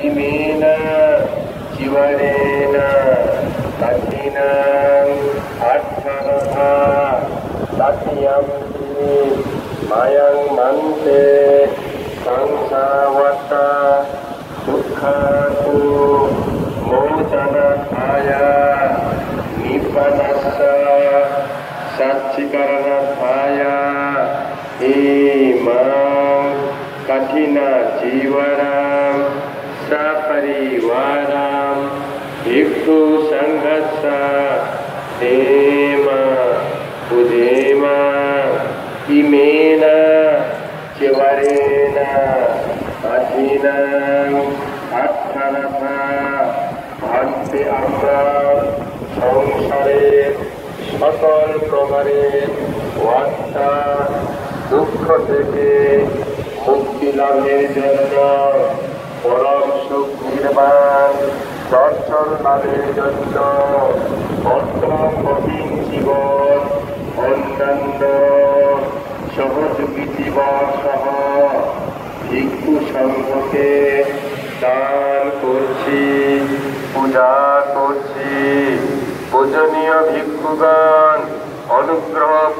ඉමේන චිවරේන තත්තිනං අත්මනහා සතියම්ති මයං මන්තේ සංසාවත දුක්ඛතු මෝචන ආය නිබ්බනස්ස සච්චිකරණ ආය ඒමා कठिन जीवनं सपरिवारं भिक्षु सङ्घर्ष देम उदेम इमेन चिवरेण कठिनं अर्थरथा ভাবতে আমরা সংসারের সকল প্রকারের ওয়াচ্ছা দুঃখ থেকে মুক্তি লাভের জন্য পরম সুখ নির্মাণ দর্শন লাভের জন্য কঠিন জীবন অন্যান্য সহযোগী জীবন সহ ভিক্ষু সংঘকে দান করছি পূজা করছি পূজনীয় ভিক্ষুগণ অনুগ্রহ